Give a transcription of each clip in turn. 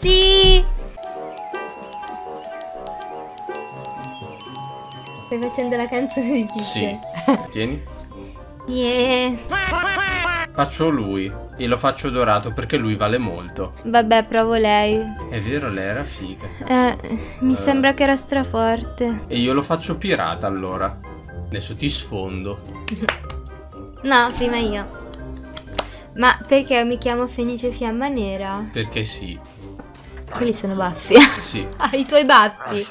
Sì! Stai facendo la canzone di Pizze? Sì. Tieni. Yeah. Faccio lui e lo faccio dorato perché lui vale molto. Vabbè, provo lei. È vero, lei era figa. Eh, mi eh. sembra che era straforte. E io lo faccio pirata allora. Adesso ti sfondo. no, prima io. Ma perché mi chiamo Fenice Fiamma Nera? Perché sì. Quelli sono baffi. Sì. ah, i tuoi baffi.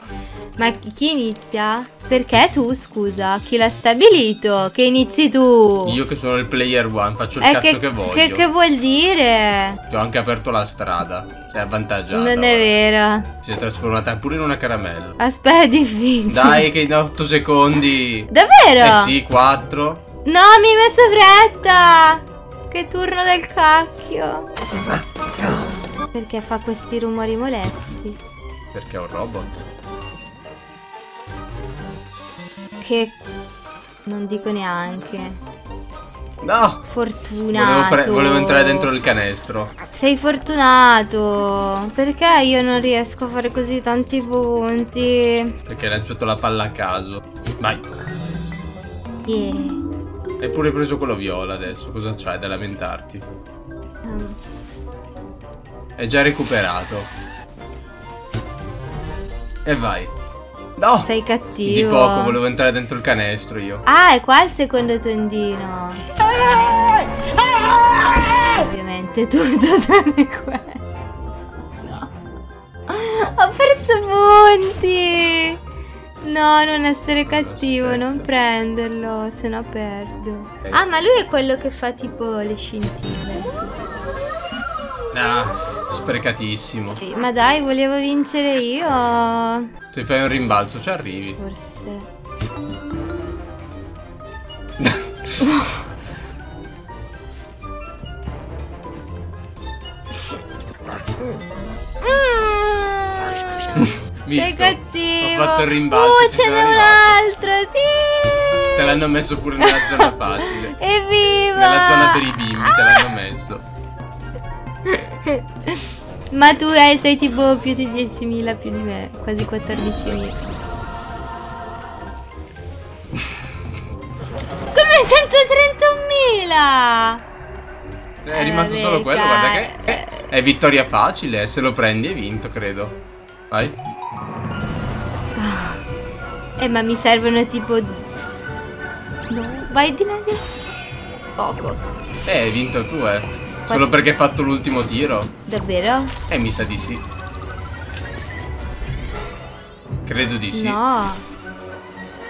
Ma chi inizia? Perché tu, scusa? Chi l'ha stabilito? Che inizi tu? Io che sono il player one faccio il Eh, cazzo che, voglio. Che, che vuol dire? Ti ho anche aperto la strada. Sei avvantaggiata. non è vero. Si è trasformata pure in una caramella. Aspetta, è difficile. Dai, che in 8 secondi. Davvero? Eh sì, 4. No, mi hai messo fretta! Che turno del cacchio! Perché fa questi rumori molesti? Perché è un robot. Che non dico neanche. No! Fortunato. Volevo, volevo entrare dentro il canestro. Sei fortunato. Perché io non riesco a fare così tanti punti? Perché hai lanciato la palla a caso. Vai. Yeah. Hai pure preso quello viola adesso. Cosa c'hai da lamentarti? Um, È già recuperato. E vai. No! sei Di cattivo. poco, volevo entrare dentro il canestro io. Ah, è qua il secondo tendino. Ovviamente tutto tranne quello. No. Ho perso punti. No, non essere cattivo, Aspetta. non prenderlo, se no perdo. Ah, ma lui è quello che fa tipo le scintille. Ah, sprecatissimo. Sì, ma dai, volevo vincere io. Se fai un rimbalzo ci arrivi. Forse. Mm. Sei Visto? cattivo. Ho fatto il rimbalzo. Uh, ci ce n'è un altro, sì. Te l'hanno messo pure nella zona facile. Evviva! Nella zona per i bimbi te l'hanno messo. Ma tu eh, sei tipo più di 10.000 più di me, quasi 14.000. Come 131.000? È Eh, rimasto vabbè, solo quello, guarda che, è vittoria facile, eh, se lo prendi hai vinto, credo. Vai. Eh, ma mi servono tipo... No, vai di là. di là. Poco. Eh, hai vinto tu, eh. Solo perché hai fatto l'ultimo tiro. Davvero? Eh, mi sa di sì. Credo di sì. No.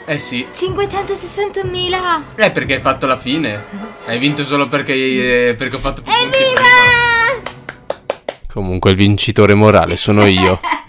Eh sì. 561.000. Eh, perché hai fatto la fine. Hai vinto solo perché, eh, perché ho fatto più punti Evviva! prima. Comunque il vincitore morale sono io.